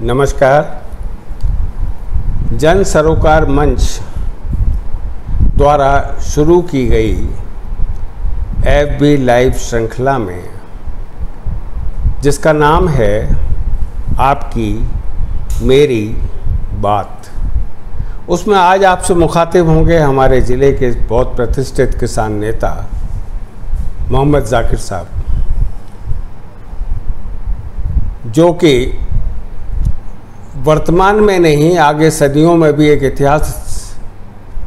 नमस्कार। जन सरोकार मंच द्वारा शुरू की गई एफ़ बी लाइव श्रृंखला में, जिसका नाम है आपकी मेरी बात। उसमें आज आपसे मुखातिब होंगे हमारे ज़िले के बहुत प्रतिष्ठित किसान नेता मोहम्मद जाकिर साहब, जो कि वर्तमान में नहीं, आगे सदियों में भी एक इतिहास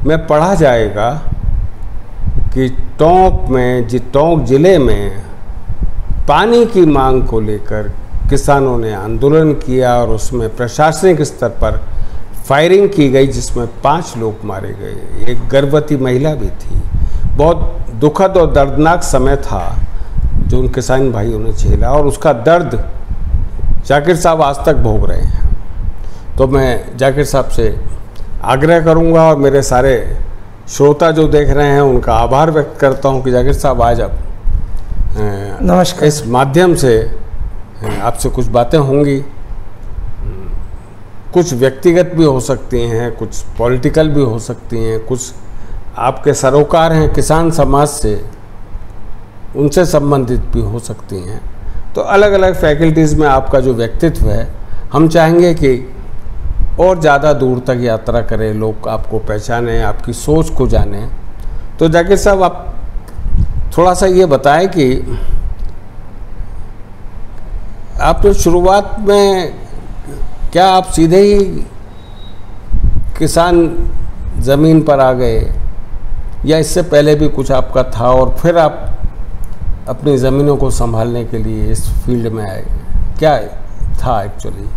में पढ़ा जाएगा कि टोंक में, जी, टोंक ज़िले में पानी की मांग को लेकर किसानों ने आंदोलन किया और उसमें प्रशासनिक स्तर पर फायरिंग की गई, जिसमें पाँच लोग मारे गए। एक गर्भवती महिला भी थी। बहुत दुखद और दर्दनाक समय था जो उन किसान भाइयों ने झेला और उसका दर्द जाकिर साहब आज तक भोग रहे हैं। तो मैं जाकिर साहब से आग्रह करूँगा और मेरे सारे श्रोता जो देख रहे हैं उनका आभार व्यक्त करता हूँ कि जाकिर साहब आज आप नमस्कार। इस माध्यम से आपसे कुछ बातें होंगी। कुछ व्यक्तिगत भी हो सकती हैं कुछ पॉलिटिकल भी हो सकती हैं कुछ आपके सरोकार हैं किसान समाज से उनसे संबंधित भी हो सकती हैं। तो अलग अलग फैकल्टीज़ में आपका जो व्यक्तित्व है हम चाहेंगे कि और ज़्यादा दूर तक यात्रा करें, लोग आपको पहचानें, आपकी सोच को जाने। तो जाकिर साहब, आप थोड़ा सा ये बताएँ कि आप तो शुरुआत में क्या आप सीधे ही किसान ज़मीन पर आ गए, या इससे पहले भी कुछ आपका था और फिर आप अपनी ज़मीनों को संभालने के लिए इस फ़ील्ड में आए? क्या था एक्चुअली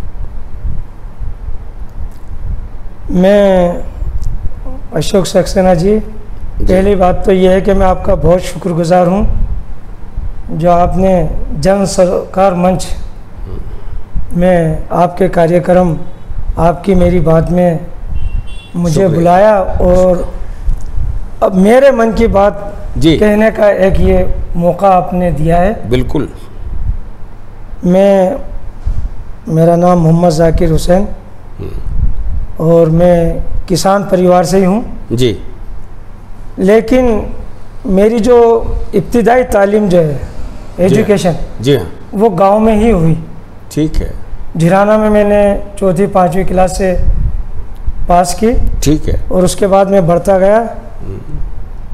मैं अशोक सक्सेना जी पहली बात तो यह है कि मैं आपका बहुत शुक्रगुजार हूँ जो आपने जन सरकार मंच में आपके कार्यक्रम आपकी मेरी बात में मुझे बुलाया और अब मेरे मन की बात जी। कहने का एक ये मौका आपने दिया है। बिल्कुल। मैं मेरा नाम मोहम्मद जाकिर हुसैन। और मैं किसान परिवार से ही हूँ। जी। लेकिन मेरी जो इब्तदाई तालीम जो है एजुकेशन जी हाँ। वो गाँव में ही हुई। ठीक है। झिराना में मैंने चौथी पाँचवीं क्लास से पास की। ठीक है। और उसके बाद मैं बढ़ता गया।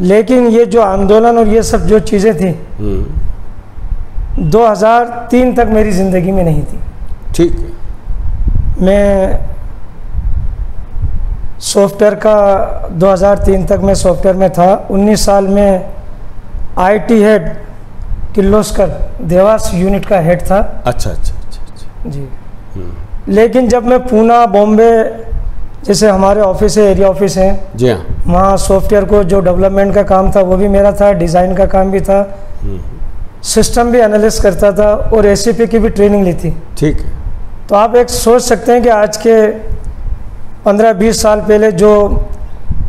लेकिन ये जो आंदोलन और ये सब जो चीज़ें थी हम्म, 2003 तक मेरी ज़िंदगी में नहीं थी। ठीक है। मैं सॉफ्टवेयर का 2003 तक मैं सॉफ्टवेयर में था। 19 साल में IT head Kirloskar Dewas unit का हेड था। अच्छा अच्छा अच्छा अच्छा। जी। लेकिन जब मैं पूना बॉम्बे जैसे हमारे ऑफ़िस है एरिया ऑफ़िस हैं जी हाँ। वहाँ सॉफ्टवेयर को जो डेवलपमेंट का काम था वो भी मेरा था डिज़ाइन का काम भी था। सिस्टम भी एनालिस करता था और ए की भी ट्रेनिंग ली थी। ठीक है। तो आप एक सोच सकते हैं कि आज के 15-20 साल पहले जो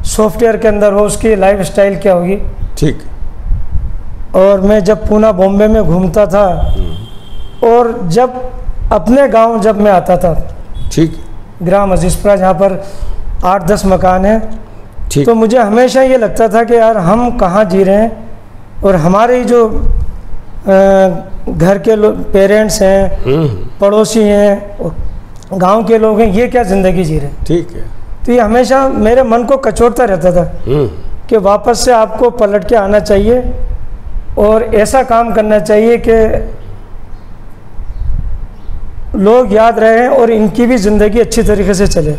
सॉफ्टवेयर के अंदर हो उसकी लाइफ स्टाइल क्या होगी? ठीक। और मैं जब पूना बॉम्बे में घूमता था और जब अपने गाँव जब मैं आता था ठीक। ग्राम अजीजपुरा जहाँ पर आठ दस मकान हैं ठीक। तो मुझे हमेशा ये लगता था कि यार हम कहाँ जी रहे हैं? और हमारे जो घर के पेरेंट्स हैं हम्म, पड़ोसी हैं गाँव के लोग हैं ये क्या ज़िंदगी जी रहे हैं? ठीक है। तो ये हमेशा मेरे मन को कचोटता रहता था हम्म, कि वापस से आपको पलट के आना चाहिए और ऐसा काम करना चाहिए कि लोग याद रहें और इनकी भी ज़िंदगी अच्छी तरीके से चले।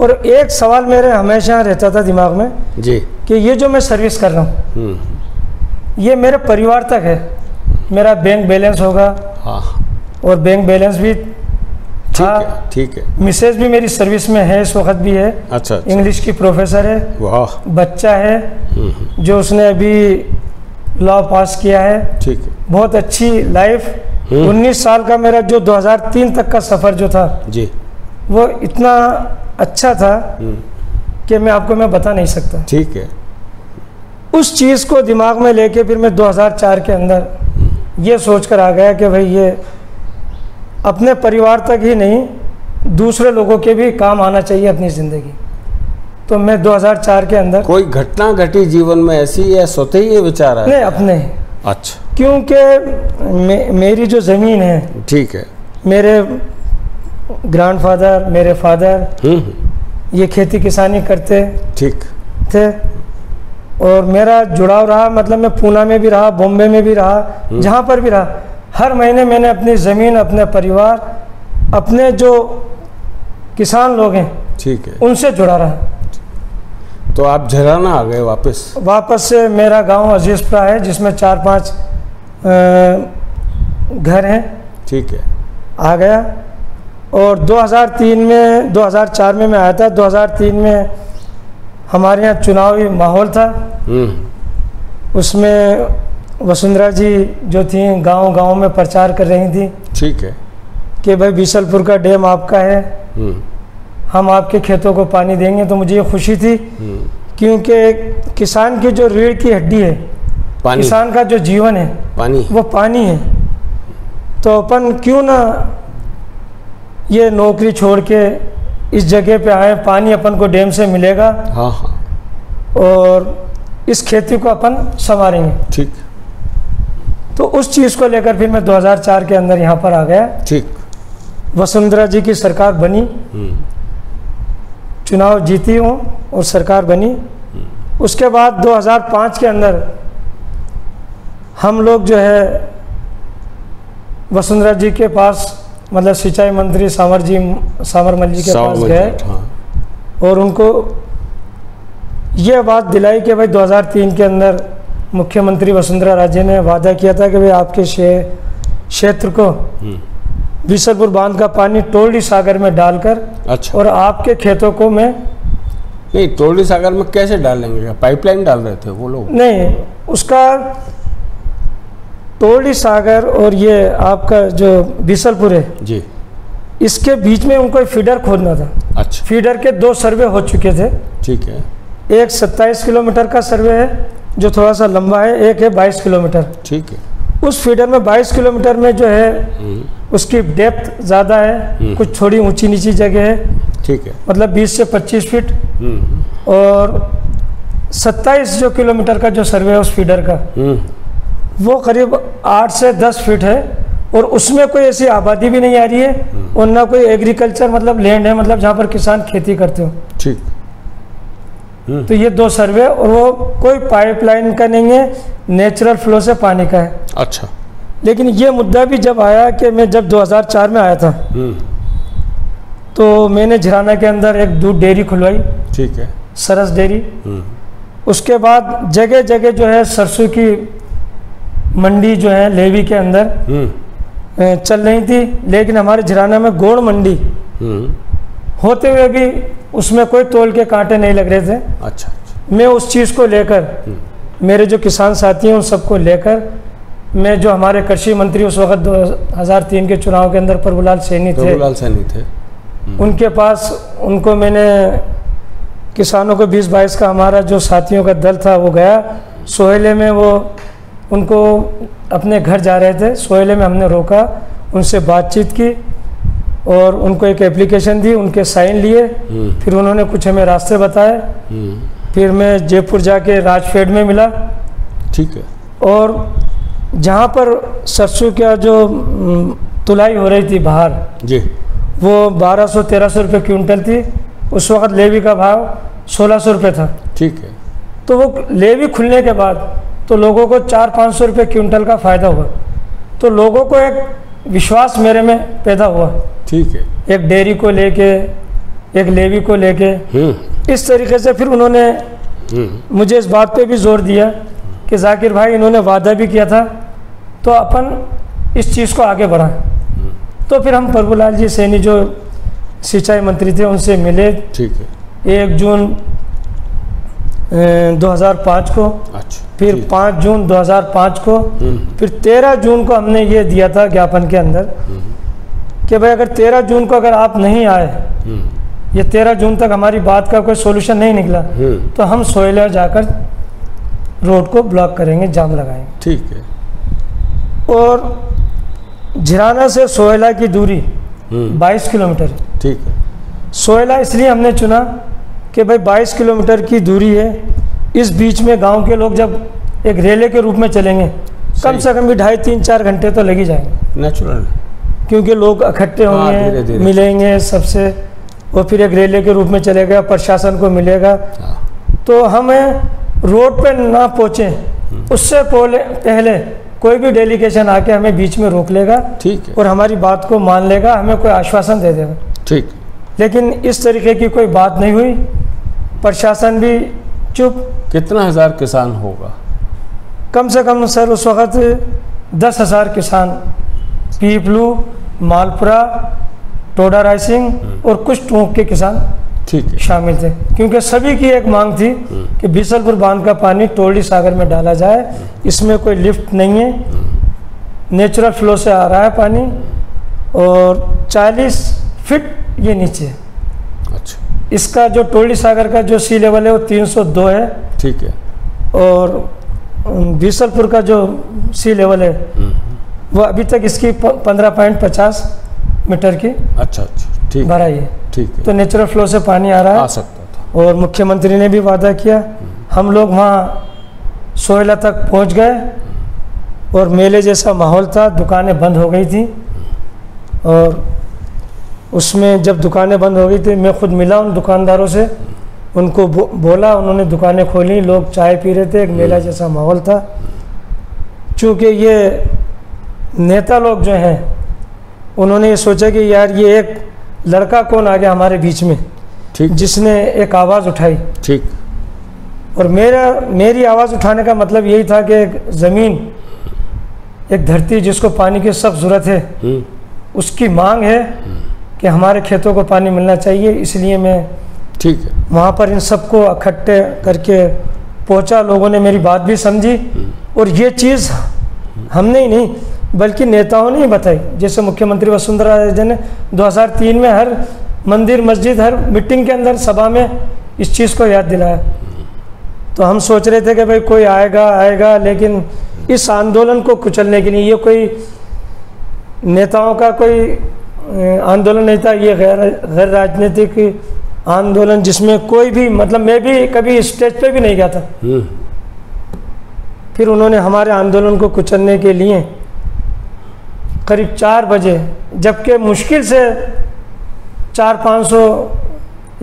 और एक सवाल मेरे हमेशा रहता था दिमाग में जी। कि ये जो मैं सर्विस कर रहा हूँ हम्म, ये मेरे परिवार तक है। मेरा बैंक बैलेंस होगा हाँ। और बैंक बैलेंस भी ठीक है। ठीक है। मिसेज भी मेरी सर्विस में है इस वक्त भी है। अच्छा अच्छा। इंग्लिश की प्रोफेसर है। वाह। बच्चा है हम्म, जो उसने अभी लॉ पास किया है। ठीक है। बहुत अच्छी लाइफ। हम्म। 19 साल का मेरा जो 2003 तक का सफ़र जो था जी। वो इतना अच्छा था हम्म, कि मैं आपको मैं बता नहीं सकता। ठीक है। उस चीज़ को दिमाग में लेके फिर मैं 2004 के अंदर ये सोच कर आ गया कि भाई ये अपने परिवार तक ही नहीं दूसरे लोगों के भी काम आना चाहिए अपनी ज़िंदगी। तो मैं 2004 के अंदर कोई घटना घटी जीवन में ऐसी या स्वतः ही ये विचार नहीं अपने। अच्छा। क्योंकि मे, मेरी जो ज़मीन है ठीक है। मेरे ग्रैंडफादर मेरे फादर हम्म। हम्म, ये खेती किसानी करते ठीक। थे और मेरा जुड़ाव रहा मतलब मैं पूना में भी रहा बॉम्बे में भी रहा जहाँ पर भी रहा। हर महीने मैंने अपनी ज़मीन अपने परिवार अपने जो किसान लोग हैं ठीक है। उनसे जुड़ा रहा। तो आप झराना आ गए वापस? वापस से मेरा गाँव अजीजपुरा है जिसमें चार पाँच घर हैं। ठीक है। आ गया। और 2003 में 2004 में मैं आया था। 2003 में हमारे यहाँ चुनावी माहौल था। हम्म। उसमें वसुंधरा जी जो थी गाँव गाँव में प्रचार कर रही थी ठीक है। कि भाई बीसलपुर का डैम आपका है। हम्म। हम आपके खेतों को पानी देंगे। तो मुझे ये खुशी थी हम्म, क्योंकि किसान की जो रीढ़ की हड्डी है पानी। किसान का जो जीवन है पानी। वो पानी है। तो अपन क्यों ना ये नौकरी छोड़ के इस जगह पे आए पानी अपन को डैम से मिलेगा हाँ हाँ। और इस खेती को अपन संवारेंगे। ठीक। तो उस चीज़ को लेकर फिर मैं 2004 के अंदर यहाँ पर आ गया। ठीक। वसुंधरा जी की सरकार बनी। हम्म। चुनाव जीती हूँ और सरकार बनी। उसके बाद 2005 के अंदर हम लोग जो है वसुंधरा जी के पास मतलब सिंचाई मंत्री सावर जी सावरमल जी के पास गए। हाँ। और उनको ये बात दिलाई कि भाई 2003 के अंदर मुख्यमंत्री वसुंधरा राजे ने वादा किया था कि भाई आपके क्षेत्र को हम्म, बाँध का पानी टोलडी सागर में डालकर अच्छा। और आपके खेतों को मैं नहीं टोली सागर में कैसे डालेंगे? पाइपलाइन डाल रहे थे वो लोग। नहीं उसका टोलडी सागर और ये आपका जो बीसलपुर है जी। इसके बीच में उनको फीडर खोदना था। अच्छा। फीडर के दो सर्वे हो चुके थे। ठीक है। एक 27 किलोमीटर का सर्वे है जो थोड़ा सा लंबा है एक है 22 किलोमीटर। ठीक है। उस फीडर में 22 किलोमीटर में जो है हम्म, उसकी डेप्थ ज़्यादा है हम्म। कुछ थोड़ी ऊँची नीची जगह है। ठीक है। मतलब 20 से 25 फीट हम्म। और 27 जो किलोमीटर का जो सर्वे है उस फीडर का वो करीब 8 से 10 फीट है। और उसमें कोई ऐसी आबादी भी नहीं आ रही है और ना कोई एग्रीकल्चर मतलब लैंड है मतलब जहाँ पर किसान खेती करते हो। ठीक। तो ये दो सर्वे और वो कोई पाइपलाइन का नहीं है नेचुरल फ्लो से पानी का है। अच्छा। लेकिन ये मुद्दा भी जब आया कि मैं जब 2004 में आया था हम्म। तो मैंने झिराना के अंदर एक दूध डेयरी खुलवाई ठीक है। सरस डेयरी। हम्म। उसके बाद जगह जगह जो है सरसों की मंडी जो है लेवी के अंदर हम्म। चल रही थी लेकिन हमारे झिराना में गोड़ मंडी होते हुए भी उसमें कोई तोल के कांटे नहीं लग रहे थे। अच्छा अच्छा। मैं उस चीज़ को लेकर मेरे जो किसान साथी हैं उन सबको लेकर मैं जो हमारे कृषि मंत्री उस वक्त 2003 के चुनाव के अंदर प्रभुलाल सैनी थे प्रभुलाल सैनी थे। उनके पास उनको मैंने किसानों को 20-22 का हमारा जो साथियों का दल था वो गया। सोहेले में वो उनको अपने घर जा रहे थे। सोहेले में हमने रोका उनसे बातचीत की। और उनको एक एप्लीकेशन दी उनके साइन लिए। हम्म। फिर उन्होंने कुछ हमें रास्ते बताए। हम्म। फिर मैं जयपुर जाके राजफेड में मिला। ठीक है। और जहाँ पर सरसों का जो तुलाई हो रही थी बाहर जी। वो 1200 1300 रुपये क्विंटल थी। उस वक्त लेवी का भाव 1600 रुपये था। ठीक है। तो वो लेवी खुलने के बाद तो लोगों को चार पाँच सौ रुपये क्विंटल का फ़ायदा हुआ। तो लोगों को एक विश्वास मेरे में पैदा हुआ। ठीक है। एक डेयरी को लेके एक लेवी को लेके हम्म। इस तरीके से फिर उन्होंने हम्म। मुझे इस बात पे भी ज़ोर दिया कि जाकिर भाई इन्होंने वादा भी किया था तो अपन इस चीज़ को आगे बढ़ाएँ। तो फिर हम प्रभुलाल जी सैनी जो सिंचाई मंत्री थे उनसे मिले ठीक है। एक जून अ, 2005 को अच्छा फिर ठीक। 5 जून 2005 को हम्म। फिर 13 जून को हमने ये दिया था ज्ञापन के अंदर कि भाई अगर 13 जून को अगर आप नहीं आए हम्म। ये 13 जून तक हमारी बात का कोई सोल्यूशन नहीं निकला हम्म। तो हम सोयला जाकर रोड को ब्लॉक करेंगे जाम लगाएँगे। ठीक है। और झिराना से सोयला की दूरी हम्म। 22 किलोमीटर। ठीक है। सोयला इसलिए हमने चुना कि भाई 22 किलोमीटर की दूरी है। इस बीच में गाँव के लोग जब एक रेले के रूप में चलेंगे कम से कम भी ढाई तीन चार घंटे तो लगी जाएँगे। नेचुरल क्योंकि लोग इकट्ठे हाँ, होंगे मिलेंगे सबसे। वो फिर एक रेले के रूप में चलेगा प्रशासन को मिलेगा। हाँ। तो हमें रोड पे ना पहुँचे उससे पहले पहले कोई भी डेलीगेशन आके हमें बीच में रोक लेगा ठीक है। और हमारी बात को मान लेगा हमें कोई आश्वासन दे देगा। ठीक। लेकिन इस तरीके की कोई बात नहीं हुई। प्रशासन भी चुप। कितना हज़ार किसान होगा? कम से कम सर उस वक़्त दस हज़ार किसान पीपलू मालपुरा टोडा रायसिंह और कुछ टोंक के किसान ठीक है। शामिल थे। क्योंकि सभी की एक मांग थी कि बीसलपुर बाँध का पानी टोलडी सागर में डाला जाए। इसमें कोई लिफ्ट नहीं है। नेचुरल फ्लो से आ रहा है पानी और 40 फीट ये नीचे अच्छा। इसका जो टोलडी सागर का जो सी लेवल है वो 302 है। ठीक है। और बीसलपुर का जो सी लेवल है वो अभी तक इसकी पंद्रह पॉइंट पचास मीटर की अच्छा अच्छा ठीक भराई है। ठीक है। तो नेचुरल फ्लो से पानी आ रहा है। आ सकता था। और मुख्यमंत्री ने भी वादा किया। हम लोग वहाँ सोयला तक पहुँच गए और मेले जैसा माहौल था। दुकानें बंद हो गई थी। और उसमें जब दुकानें बंद हो गई थी मैं खुद मिला उन दुकानदारों से। उनको बो, बोला उन्होंने दुकानें खोली। लोग चाय पी रहे थे। एक मेला जैसा माहौल था। चूँकि ये नेता लोग जो हैं उन्होंने ये सोचा कि यार ये एक लड़का कौन आ गया हमारे बीच में ठीक। जिसने एक आवाज़ उठाई। ठीक। और मेरा मेरी आवाज़ उठाने का मतलब यही था कि एक ज़मीन एक धरती जिसको पानी की सब ज़रूरत है हम्म, उसकी मांग है कि हमारे खेतों को पानी मिलना चाहिए इसलिए मैं ठीक है। वहाँ पर इन सबको इकट्ठे करके पहुँचा लोगों ने मेरी बात भी समझी। और ये चीज़ हमने ही नहीं बल्कि नेताओं ने ही बताई। जैसे मुख्यमंत्री वसुंधरा राजे ने 2003 में हर मंदिर मस्जिद हर मीटिंग के अंदर सभा में इस चीज़ को याद दिलाया। तो हम सोच रहे थे कि भाई कोई आएगा आएगा लेकिन इस आंदोलन को कुचलने के लिए ये कोई नेताओं का कोई आंदोलन नहीं था ये गैर गैर राजनीतिक आंदोलन जिसमें कोई भी मतलब मैं भी कभी स्टेज पे भी नहीं गया था। हम्म, फिर उन्होंने हमारे आंदोलन को कुचलने के लिए करीब चार बजे जबकि मुश्किल से चार पाँच सौ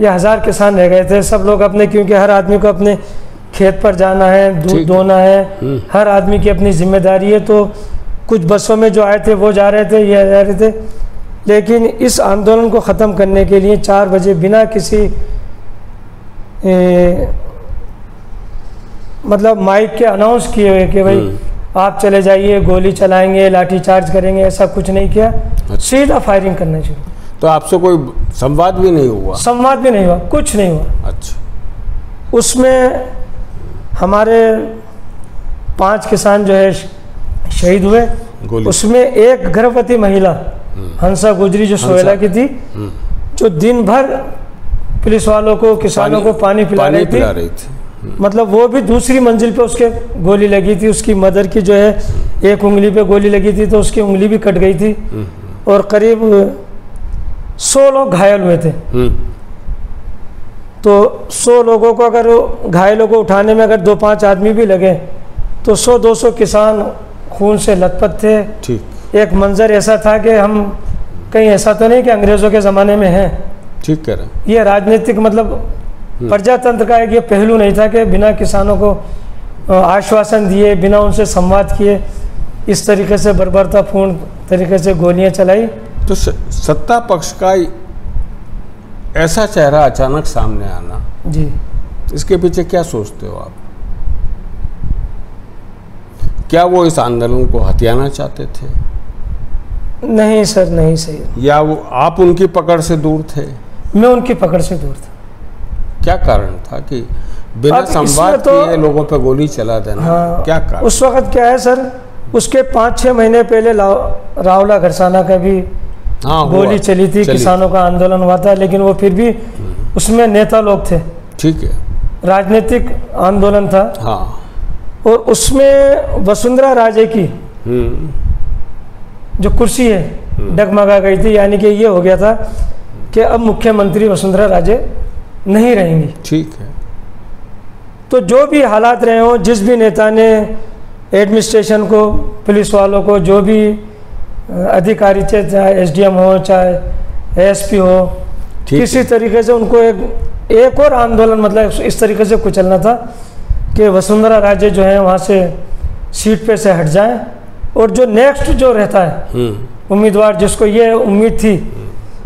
या हज़ार किसान रह गए थे सब लोग अपने क्योंकि हर आदमी को अपने खेत पर जाना है दूध है। धोना है हम्म। हर आदमी की अपनी ज़िम्मेदारी है तो कुछ बसों में जो आए थे वो जा रहे थे ये जा रहे थे लेकिन इस आंदोलन को ख़त्म करने के लिए चार बजे बिना किसी ए, मतलब माइक के अनाउंस किए हुए कि भाई हम्म। आप चले जाइए गोली चलाएँगे लाठी चार्ज करेंगे ऐसा कुछ नहीं किया। अच्छा। सीधा फायरिंग करना शुरू। तो आपसे कोई संवाद भी नहीं हुआ? संवाद भी नहीं हुआ कुछ नहीं हुआ। अच्छा। उसमें हमारे पाँच किसान जो है शहीद हुए। उसमें एक गर्भवती महिला हंसा गुजरी जो सोयला की थी हम्म, जो दिन भर पुलिस वालों को किसानों को पानी पिला पानी रही थी। पिला रही थी। मतलब वो भी दूसरी मंजिल पे उसके गोली लगी थी उसकी मदर की जो है एक उंगली पे गोली लगी थी तो उसकी उंगली भी कट गई थी। और करीब सौ लोग घायल हुए थे। हम्म, तो सौ लोगों को अगर घायलों को उठाने में अगर दो पाँच आदमी भी लगे तो सौ दो सौ किसान खून से लथपथ थे। ठीक। एक मंजर ऐसा था कि हम कहीं ऐसा तो नहीं कि अंग्रेज़ों के ज़माने में हैं। ठीक कह रहे हैं। ये राजनीतिक मतलब प्रजातंत्र का एक ये पहलू नहीं था कि बिना किसानों को आश्वासन दिए बिना उनसे संवाद किए इस तरीके से बर्बरतापूर्ण तरीके से गोलियाँ चलाई। तो सत्ता पक्ष का ऐसा चेहरा अचानक सामने आना। जी। इसके पीछे क्या सोचते हो आप? क्या वो इस आंदोलन को हथियाना चाहते थे? नहीं सर नहीं सही। या वो आप उनकी पकड़ से दूर थे? मैं उनकी पकड़ से दूर था। क्या कारण था कि बिना संवाद तो- किए लोगों पे गोली चला देना? हाँ क्या कारण? उस वक्त क्या है सर? उसके पाँच छः महीने पहले रावला घरसाना का भी हाँ गोली चली थी चली। किसानों का आंदोलन हुआ था लेकिन वो फिर भी उसमें नेता लोग थे। ठीक है। राजनीतिक आंदोलन था। हाँ। और उसमें वसुंधरा राजे की हम्म। जो कुर्सी है डगमगा गई थी यानी कि ये हो गया था कि अब मुख्यमंत्री वसुंधरा राजे नहीं रहेंगी। ठीक है। तो जो भी हालात रहे हों जिस भी नेता ने एडमिनिस्ट्रेशन को पुलिस वालों को जो भी अधिकारी थे चाहे एसडीएम हो चाहे एसपी हो किसी तरीके से उनको एक एक और आंदोलन मतलब इस तरीके से कुचलना था कि वसुंधरा राजे जो है वहाँ से सीट पे से हट जाए और जो नेक्स्ट जो रहता है हम्म। उम्मीदवार जिसको ये उम्मीद थी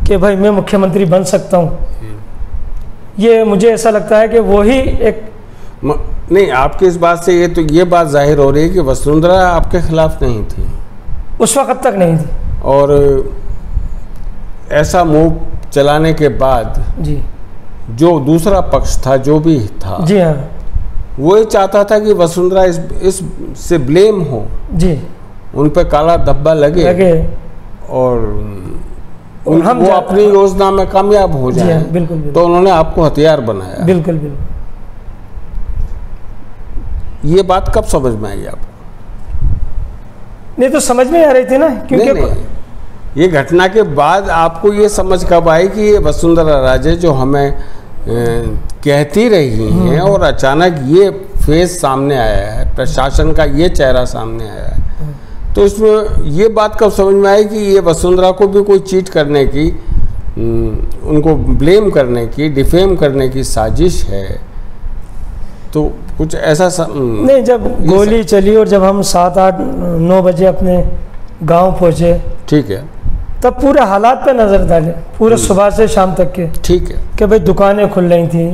कि भाई मैं मुख्यमंत्री बन सकता हूँ ये मुझे ऐसा लगता है कि वही एक म- नहीं आपकी इस बात से ये तो ये बात ज़ाहिर हो रही है कि वसुंधरा आपके खिलाफ नहीं थी। उस वक्त तक नहीं थी। और ऐसा मूव चलाने के बाद जी। जो दूसरा पक्ष था जो भी था जी हाँ। वो ये चाहता था कि वसुंधरा इस इस से ब्लेम हो। जी। उन पे काला धब्बा लगे। लगे। और और हम वो अपनी योजना में कामयाब हो जाए हाँ बिल्कुल बिल्कुल। तो उन्होंने आपको हथियार बनाया। बिल्कुल बिल्कुल। ये बात कब समझ में आई आपको? नहीं तो समझ में आ रही थी ना क्योंकि नहीं ये घटना के बाद आपको ये समझ कब आई कि ये वसुंधरा राजे जो हमें कहती रही हैं और अचानक ये फेस सामने आया है प्रशासन का ये चेहरा सामने आया है तो इसमें ये बात कब समझ में आई कि ये वसुंधरा को भी कोई चीट करने की उनको ब्लेम करने की डिफेम करने की साजिश है? तो कुछ ऐसा सा, नहीं जब गोली चली और जब हम सात आठ नौ बजे अपने गाँव पहुँचे ठीक है। तब पूरे हालात पे नज़र डाले पूरे सुबह से शाम तक के। ठीक है। कि भाई दुकानें खुल रही थी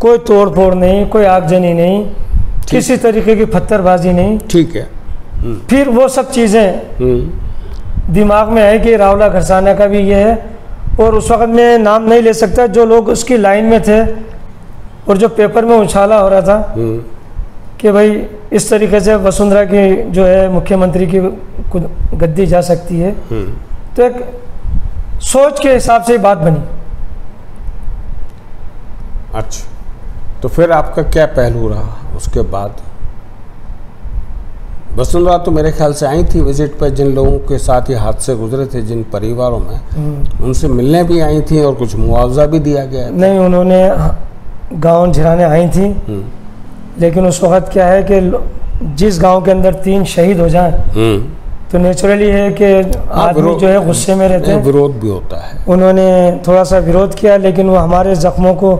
कोई तोड़ फोड़ नहीं कोई आगजनी नहीं किसी तरीके की पत्थरबाजी नहीं। ठीक है। फिर वो सब चीज़ें दिमाग में है कि रावला घरसाना का भी ये है, और उस वक्त मैं नाम नहीं ले सकता, जो लोग उसकी लाइन में थे, और जो पेपर में उछाला हो रहा था, कि भाई इस तरीके से वसुंधरा की जो है मुख्यमंत्री की गद्दी जा सकती है। तो एक सोच के हिसाब से बात बनी अच्छा तो फिर आपका क्या पहलू रहा उसके बाद वसुंधरा तो मेरे ख्याल से आई थी विज़िट पर जिन लोगों के साथ ये हादसे गुजरे थे जिन परिवारों में। उनसे मिलने भी आई थी और कुछ मुआवजा भी दिया गया नहीं उन्होंने गाँव झिराने आई थी। हम्म, लेकिन उस वक्त क्या है कि जिस गाँव के अंदर तीन शहीद हो जाएँ हम्म। तो नेचुरली है कि आदमी जो है गुस्से में रहते हैं। विरोध भी होता है। उन्होंने थोड़ा सा विरोध किया लेकिन वो हमारे जख्मों को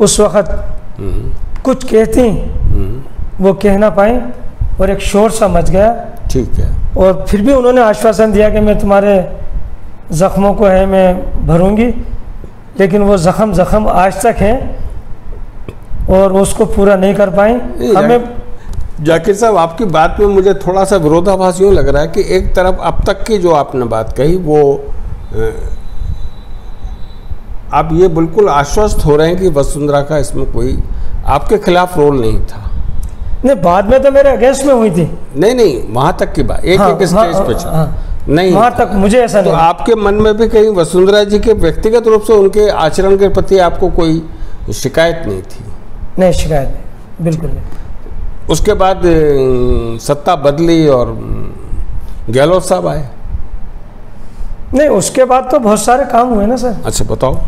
उस वक्त हम्म, कुछ कहती हम्म, वो कह ना पाई। और एक शोर सा मच गया। ठीक है। और फिर भी उन्होंने आश्वासन दिया कि मैं तुम्हारे ज़ख्मों को है मैं भरूँगी। लेकिन वो ज़ख्म ज़ख्म आज तक हैं और उसको पूरा नहीं कर पाए। हमें जाकिर साहब आपकी बात में मुझे थोड़ा सा विरोधाभास यूँ लग रहा है कि एक तरफ़ अब तक की जो आपने बात कही वो आप ये बिल्कुल आश्वस्त हो रहे हैं कि वसुंधरा का इसमें कोई आपके खिलाफ रोल नहीं था। नहीं बाद में तो मेरे अगेंस्ट में हुई थी। नहीं नहीं वहाँ तक की बात एक हाँ, एक स्टेज हाँ, पे हाँ, हाँ। नहीं। वहाँ तक मुझे ऐसा तो नहीं आपके मन में भी कहीं वसुंधरा जी के व्यक्तिगत रूप से उनके आचरण के प्रति आपको कोई शिकायत नहीं थी? नहीं शिकायत नहीं बिल्कुल नहीं। उसके बाद सत्ता बदली और गहलोत साहब आए। नहीं उसके बाद तो बहुत सारे काम हुए ना सर। अच्छा बताओ।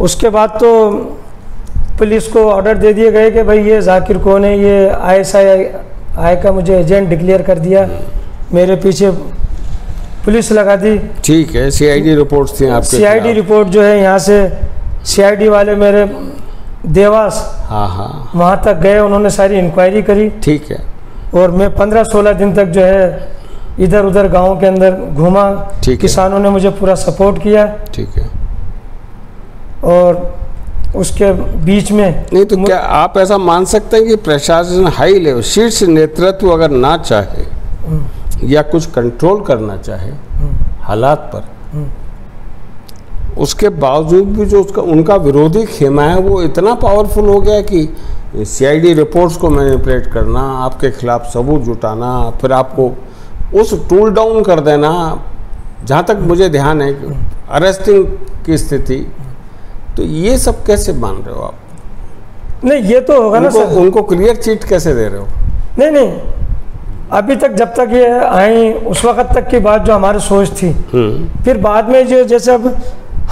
उसके बाद तो पुलिस को ऑर्डर दे दिए गए कि भाई ये जाकिर कौन है? ये आई एस आई आई का मुझे एजेंट डिक्लेयर कर दिया। मेरे पीछे पुलिस लगा दी। ठीक है सीआईडी रिपोर्ट्स थी आपके सीआईडी। रिपोर्ट जो है यहाँ से सीआईडी वाले मेरे देवास हाँ हाँ। वहाँ तक गए उन्होंने सारी इंक्वायरी करी। ठीक है। और मैं पंद्रह सोलह दिन तक जो है इधर उधर गाँव के अंदर घूमा। किसानों ने मुझे पूरा सपोर्ट किया। ठीक है। और उसके बीच में नहीं तो क्या आप ऐसा मान सकते हैं कि प्रशासन हाई लेवल शीर्ष नेतृत्व अगर ना चाहे या कुछ कंट्रोल करना चाहे हालात पर उसके बावजूद भी जो उसका उनका विरोधी खेमा है वो इतना पावरफुल हो गया कि सीआईडी रिपोर्ट्स को मैनिपुलेट करना आपके खिलाफ सबूत जुटाना फिर आपको उस टूल डाउन कर देना जहाँ तक मुझे ध्यान है अरेस्टिंग की स्थिति तो ये सब कैसे मान रहे हो आप? नहीं ये तो होगा ना उनको, सर। उनको क्लियर चीट कैसे दे रहे हो? नहीं नहीं। अभी तक जब तक ये आई उस वक्त तक की बात जो हमारी सोच थी हम्म। फिर बाद में जो जैसे अब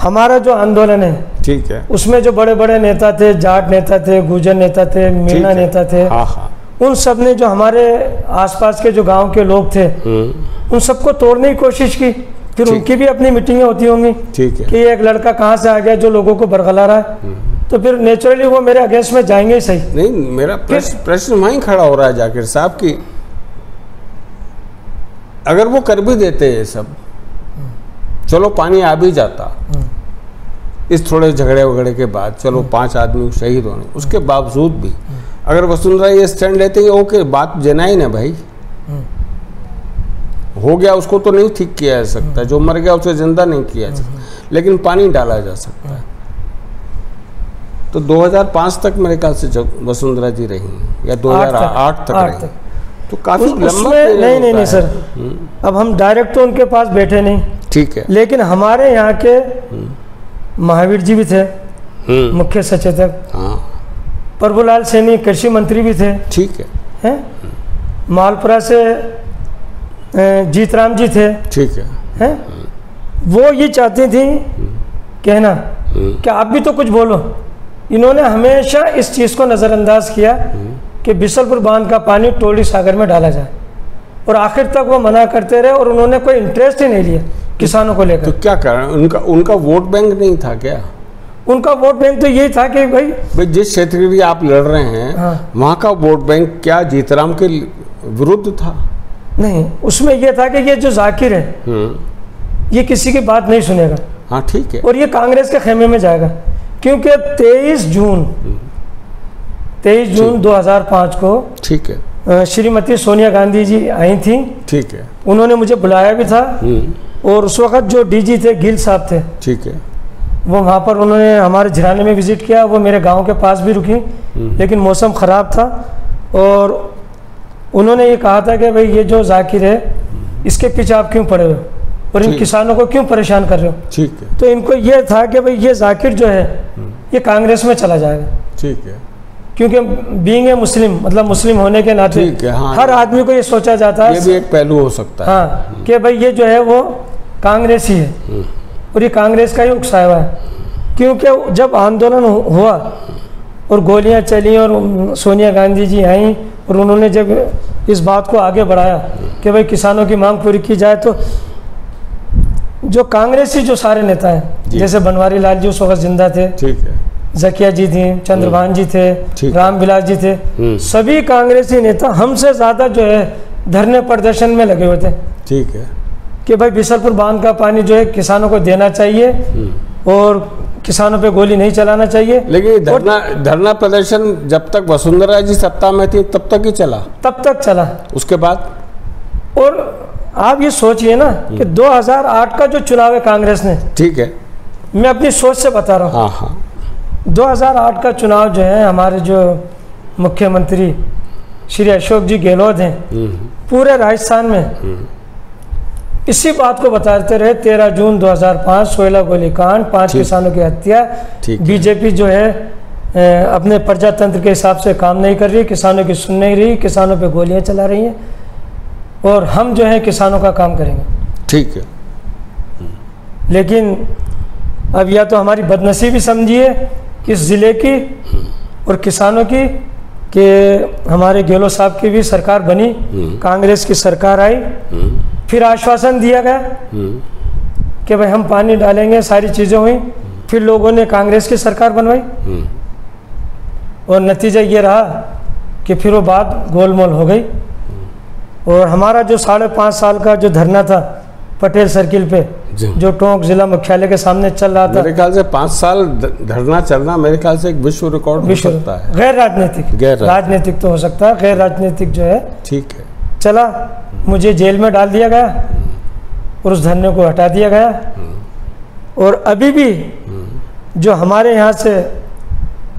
हमारा जो आंदोलन है ठीक है। उसमें जो बड़े बड़े नेता थे जाट नेता थे गुजर नेता थे मीना नेता थे हाँ हाँ। उन सबने जो हमारे आसपास के जो गाँव के लोग थे हम्म। उन सबको तोड़ने की कोशिश की। फिर उनकी भी अपनी मीटिंगें होती होंगी ठीक है। कि एक लड़का कहाँ से आ गया जो लोगों को बरगला रहा है। तो फिर नेचुरली वो मेरे अगेंस्ट में जाएँगे ही सही। नहीं मेरा प्रश्न वहीं खड़ा हो रहा है जाकिर साहब की अगर वो कर भी देते ये सब चलो पानी आ भी जाता। इस थोड़े झगड़े वगड़े के बाद चलो पाँच आदमी शहीद होने उसके बावजूद भी अगर वसुंधरा ये स्टैंड लेते ओके बात जनाई ना भाई। हो गया उसको तो नहीं ठीक किया जा सकता जो मर गया उसे ज़िंदा नहीं किया जा सकता लेकिन पानी डाला जा सकता है। तो 2005 तक मेरे ख्याल से वसुंधरा जी रही या 2008 तक, आठ रही तो काफ़ी उस- लंबा उसमें नहीं नहीं नहीं सर। अब हम डायरेक्ट तो उनके पास बैठे नहीं। ठीक है। लेकिन हमारे यहाँ के महावीर जी भी थे हम्म। मुख्य सचेतक। हाँ। प्रभुलाल सैनी कृषि मंत्री भी थे। ठीक है। हैं? मालपुरा से जीतराम जी थे। ठीक है। हैं? वो ये चाहती थी कहना कि आप भी तो कुछ बोलो? इन्होंने हमेशा इस चीज़ को नज़रअंदाज किया कि बिसलपुर बाँध का पानी टोली सागर में डाला जाए। और आखिर तक वो मना करते रहे और उन्होंने कोई इंटरेस्ट ही नहीं लिया किसानों को लेकर। तो क्या कारण? उनका उनका वोट बैंक नहीं था क्या? उनका वोट बैंक तो यही था कि भाई भाई जिस क्षेत्र के लिए आप लड़ रहे हैं हाँ। वहाँ का वोट बैंक क्या जीतराम के विरुद्ध था? नहीं उसमें यह था कि ये जो जाकिर है हम्म। ये किसी की बात नहीं सुनेगा। हाँ ठीक है। और ये कांग्रेस के खेमे में जाएगा। क्योंकि 23 जून 23 जून 2005 को ठीक है। श्रीमती सोनिया गांधी जी आई थी। ठीक है। उन्होंने मुझे बुलाया भी था। हम्म। और उस वक्त जो डीजी थे गिल साहब थे ठीक है। वो वहाँ पर उन्होंने हमारे झिराने में विज़िट किया। वो मेरे गाँव के पास भी रुकी। लेकिन मौसम ख़राब था। और उन्होंने ये कहा था कि भाई ये जो जाकिर है इसके पीछे आप क्यों पड़े हो और इन किसानों को क्यों परेशान कर रहे हो? ठीक है। तो इनको ये था कि भाई ये जाकिर जो है ये कांग्रेस में चला जाएगा। ठीक है। क्योंकि बीइंग ए मुस्लिम मतलब मुस्लिम होने के नाते ठीक है, हाँ। हर आदमी को ये सोचा जाता ये है भी एक पहलू हो सकता है। हाँ कि भाई ये जो है वो कांग्रेस ही। है और ये कांग्रेस का ही उकसाया हुआ है। क्योंकि जब आंदोलन हुआ और गोलियाँ चली और सोनिया गांधी जी आई और उन्होंने जब इस बात को आगे बढ़ाया कि भाई किसानों की मांग पूरी की जाए तो जो कांग्रेसी जो सारे नेता हैं जैसे बनवारी लाल जी उस वक्त ज़िंदा थे ठीक है। जकिया जी थी चंद्रभान जी थे। राम विलास जी थे हम्म। सभी कांग्रेसी नेता हमसे ज़्यादा जो है धरने प्रदर्शन में लगे हुए थे। ठीक है। कि भाई बिसलपुर बाँध का पानी जो है किसानों को देना चाहिए। और किसानों पे गोली नहीं चलाना चाहिए। लेकिन धरना धरना प्रदर्शन जब तक वसुंधरा जी सत्ता में थी तब तक ही चला। तब तक चला। उसके बाद? और आप ये सोचिए ना कि 2008 का जो चुनाव है कांग्रेस ने ठीक है। मैं अपनी सोच से बता रहा हूँ। हाँ हाँ। 2008 का चुनाव जो है हमारे जो मुख्यमंत्री श्री अशोक जी गहलोत हैं हम्म, पूरे राजस्थान में इसी बात को बताते रहे 13 जून 2005 सोलह गोलीकांड पाँच किसानों की हत्या। बीजेपी जो है अपने प्रजातंत्र के हिसाब से काम नहीं कर रही किसानों की सुन नहीं रही किसानों पे गोलियाँ चला रही हैं और हम जो है किसानों का काम करेंगे। ठीक है। लेकिन अब या तो हमारी बदनसीबी समझिए इस ज़िले की और किसानों की कि हमारे गेलो साहब की भी सरकार बनी कांग्रेस की सरकार आई फिर आश्वासन दिया गया हम्म, कि भाई हम पानी डालेंगे सारी चीज़ें हुई। फिर लोगों ने कांग्रेस की सरकार बनवाई। हम्म, और नतीजा ये रहा कि फिर वो बात गोलमोल हो गई। और हमारा जो साढ़े पाँच साल का जो धरना था पटेल सर्किल पे जो। टोंक जिला मुख्यालय के सामने चल रहा था। मेरे ख्याल से पाँच साल धरना चलना मेरे ख्याल से एक विश्व रिकॉर्ड हो विश्व सकता है। गैर राजनीतिक। गैर। राजनीतिक तो हो सकता है गैर राजनीतिक जो है। ठीक है। चला मुझे जेल में डाल दिया गया और उस धरने को हटा दिया गया। और अभी भी जो हमारे यहाँ से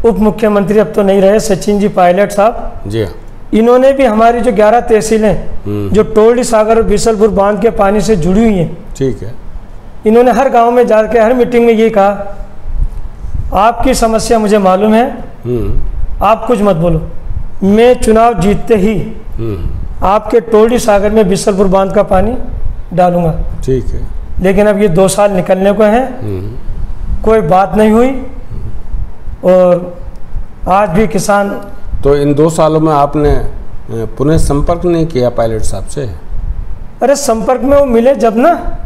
उप मुख्यमंत्री अब तो नहीं रहे सचिन जी पायलट साहब। जी हाँ। इन्होंने भी हमारी जो 11 तहसीलें जो टोल्डी सागर और बीसलपुर बाँध के पानी से जुड़ी हुई हैं ठीक है। इन्होंने हर गाँव में जाकर हर मीटिंग में ये कहा आपकी समस्या मुझे मालूम है हम्म, आप कुछ मत बोलो मैं चुनाव जीतते ही हम्म, आपके टोली सागर में बिसलपुर बाँध का पानी डालूँगा। ठीक है। लेकिन अब ये दो साल निकलने को हैं। हम्म। कोई बात नहीं हुई। और आज भी किसान तो इन दो सालों में आपने पुनः संपर्क नहीं किया पायलट साहब से? अरे संपर्क में वो मिले जब ना।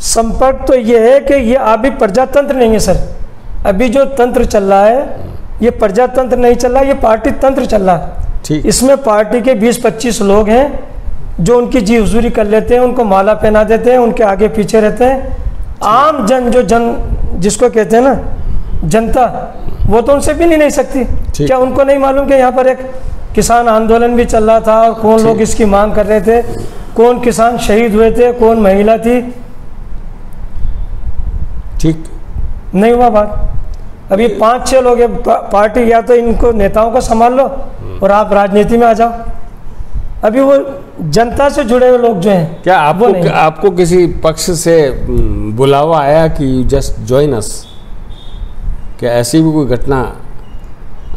संपर्क तो ये है कि ये अभी प्रजातंत्र नहीं है सर। अभी जो तंत्र चल रहा है ये प्रजातंत्र नहीं चल रहा ये पार्टी तंत्र चल रहा है। ठीक। इसमें पार्टी के 20-25 लोग हैं जो उनकी जी हुजूरी कर लेते हैं उनको माला पहना देते हैं उनके आगे पीछे रहते हैं। आम जन जो जन जिसको कहते हैं ना जनता वो तो उनसे भी नहीं नहीं सकती। क्या उनको नहीं मालूम कि यहाँ पर एक किसान आंदोलन भी चल रहा था और कौन लोग इसकी मांग कर रहे थे कौन किसान शहीद हुए थे कौन महिला थी? ठीक। नहीं हुआ बात। अभी पाँच छह लोग पार्टी या तो इनको नेताओं को संभाल लो और आप राजनीति में आ जाओ। अभी वो जनता से जुड़े हुए लोग जो हैं क्या आपको आपको किसी पक्ष से बुलावा आया कि यू जस्ट ज्वाइन अस क्या ऐसी भी कोई घटना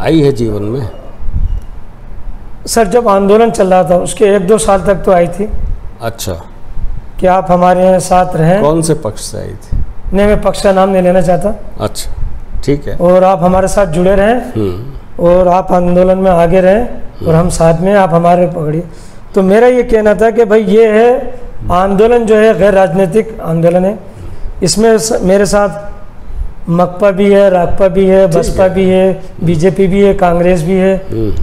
आई है जीवन में? सर जब आंदोलन चल रहा था उसके एक दो साल तक तो आई थी। अच्छा। कि आप हमारे यहाँ साथ रहें। कौन से पक्ष से आई थी? नहीं मैं पक्ष का नाम नहीं लेना चाहता। अच्छा ठीक है। और आप हमारे साथ जुड़े रहें। हम्म। और आप आंदोलन में आगे रहें और हम साथ में आप हमारे पकड़िए। तो मेरा ये कहना था कि भाई ये है आंदोलन जो है गैर राजनीतिक आंदोलन है। इसमें मेरे साथ मकपा भी है रागपा भी है बसपा भी है बीजेपी भी है कांग्रेस भी है। हम्म।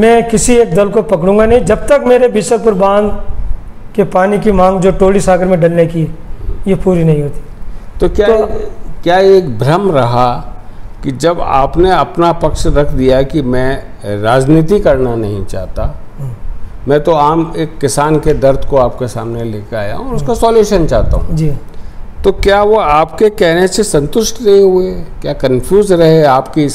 मैं किसी एक दल को पकड़ूँगा नहीं जब तक मेरे बिशकपुर बाँध के पानी की मांग जो टोली सागर में डलने की ये पूरी नहीं होती। तो क्या तो- क्या एक भ्रम रहा कि जब आपने अपना पक्ष रख दिया कि मैं राजनीति करना नहीं चाहता मैं तो आम एक किसान के दर्द को आपके सामने लेकर आया हूँ और उसका सॉल्यूशन चाहता हूँ। जी। तो क्या वो आपके कहने से संतुष्ट नहीं हुए? क्या कंफ्यूज रहे आपकी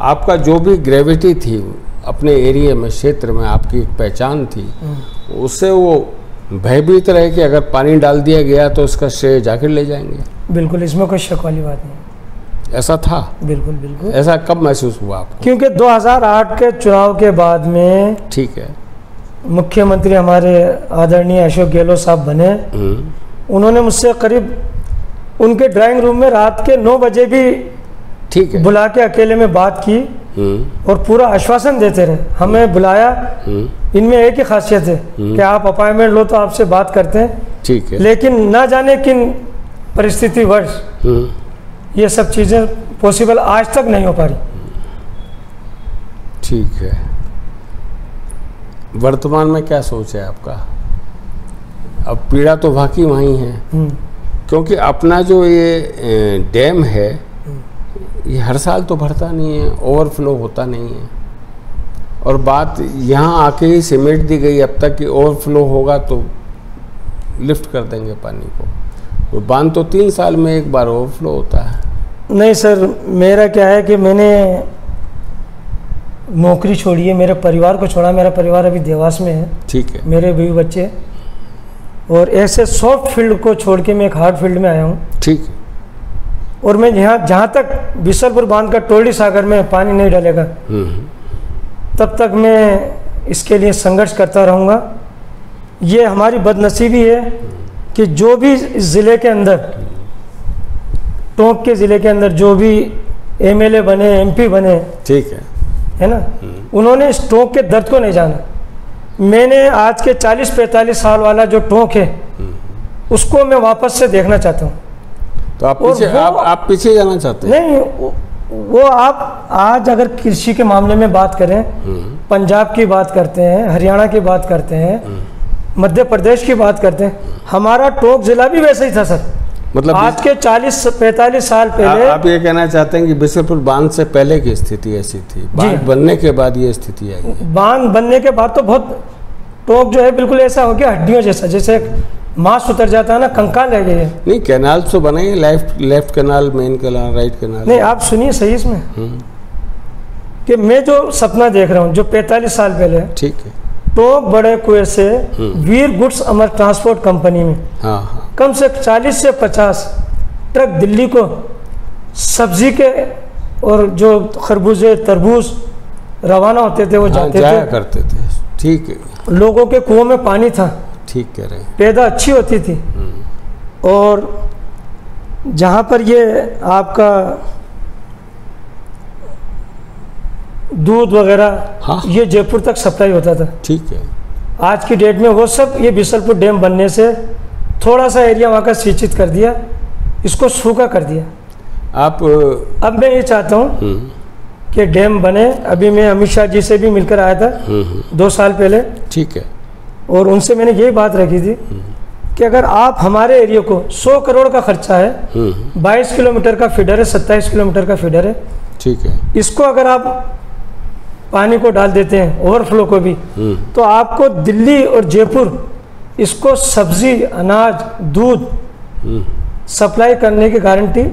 आपका जो भी ग्रेविटी थी अपने एरिया में क्षेत्र में आपकी एक पहचान थी उससे वो भयभीत रहे कि अगर पानी डाल दिया गया तो उसका श्रेय जाकर ले जाएँगे? बिल्कुल इसमें कोई शक वाली बात नहीं। ऐसा था। बिल्कुल बिल्कुल। ऐसा कब महसूस हुआ आपको? क्योंकि 2008 के चुनाव के बाद में ठीक है। मुख्यमंत्री हमारे आदरणीय अशोक गहलोत साहब बने। हम्म, उन्होंने मुझसे करीब उनके ड्राइंग रूम में रात के 9 बजे भी ठीक है। बुला के अकेले में बात की हम्म, और पूरा आश्वासन देते रहे। हमें बुलाया। हम्म, इनमें एक ही खासियत है कि आप अपॉइंटमेंट लो तो आपसे बात करते हैं। ठीक है। लेकिन ना जाने किन परिस्थिति वर्ष ये सब चीज़ें पॉसिबल आज तक नहीं हो पा रही। ठीक है। वर्तमान में क्या सोच है आपका? अब पीड़ा तो बाकी वहीं है। हम्म, क्योंकि अपना जो ये डैम है ये हर साल तो भरता नहीं है ओवरफ्लो होता नहीं है। और बात यहाँ आके ही सिमेट दी गई अब तक कि ओवरफ्लो होगा तो लिफ्ट कर देंगे पानी को। वो बाँध तो तीन साल में एक बार ओवरफ्लो होता है। नहीं सर मेरा क्या है कि मैंने नौकरी छोड़ी है मेरे परिवार को छोड़ा मेरा परिवार अभी देवास में है। ठीक है। मेरे भी बच्चे। और ऐसे सॉफ्ट फ़ील्ड को छोड़ के मैं एक हार्ड फ़ील्ड में आया हूँ। ठीक और मैं यहाँ जहाँ तक बिसलपुर बाँध का टोली सागर में पानी नहीं डालेगा हम्म, तब तक मैं इसके लिए संघर्ष करता रहूँगा। ये हमारी बदनसीबी है। कि जो भी इस ज़िले के अंदर टोंक के ज़िले के अंदर जो भी एमएलए बने एमपी बने ठीक है। है ना? उन्होंने इस टोंक के दर्द को नहीं जाना। मैंने आज के 40-45 साल वाला जो टोंक है उसको मैं वापस से देखना चाहता हूँ। तो आप पीछे आप, आप पीछे जाना चाहते हैं? नहीं वो- वो आप आज अगर कृषि के मामले में बात करें हम्म, पंजाब की बात करते हैं हरियाणा की बात करते हैं मध्य प्रदेश की बात करते हैं। हमारा टोंक जिला भी वैसे ही था सर। मतलब आज के 40-45 साल पहले आ, आप ये कहना चाहते हैं कि बिशनपुर बाँध से पहले की स्थिति ऐसी थी? बाँध। बनने के बाद ये स्थिति आई। बाँध बनने के बाद तो बहुत टोंक जो है बिल्कुल ऐसा हो गया हड्डियों जैसा जैसे मांस उतर जाता है ना कंकाल रह गए। नहीं कैनाल तो बने left left canal main canal right canal. नहीं आप सुनिए सही इसमें। हम्म, कि मैं जो सपना देख रहा हूँ जो 45 साल पहले ठीक है। टोंक बड़े कुएँ से Veer goods Amar transport company में हाँ हाँ। कम से 40 से 50 ट्रक दिल्ली को सब्ज़ी के और जो खरबूजे तरबूज रवाना होते थे वो हाँ, जाते जाया थे। करते थे। ठीक है। लोगों के कुओं में पानी था। ठीक कह रहे हैं। पैदा अच्छी होती थी। और जहाँ पर ये आपका दूध वगैरह हाँ। ये जयपुर तक सप्लाई होता था। ठीक है। आज की डेट में वो सब ये बिसलपुर डैम बनने से थोड़ा सा एरिया वहाँ का सिंचित कर दिया इसको सूखा कर दिया। आप अब मैं ये चाहता हूँ हम्म, कि डैम बने। अभी मैं अमित शाह जी से भी मिलकर आया था हम्म, हम्म, दो साल पहले। ठीक है। और उनसे मैंने यही बात रखी थी कि अगर आप हमारे एरिया को 100 करोड़ का खर्चा है हम्म, हम्म, 22 किलोमीटर का फीडर है 27 किलोमीटर का फीडर है ठीक है। इसको अगर आप पानी को डाल देते हैं ओवरफ्लो को भी। हम्म, तो आपको दिल्ली और जयपुर इसको सब्ज़ी अनाज दूध हम्म, सप्लाई करने की गारंटी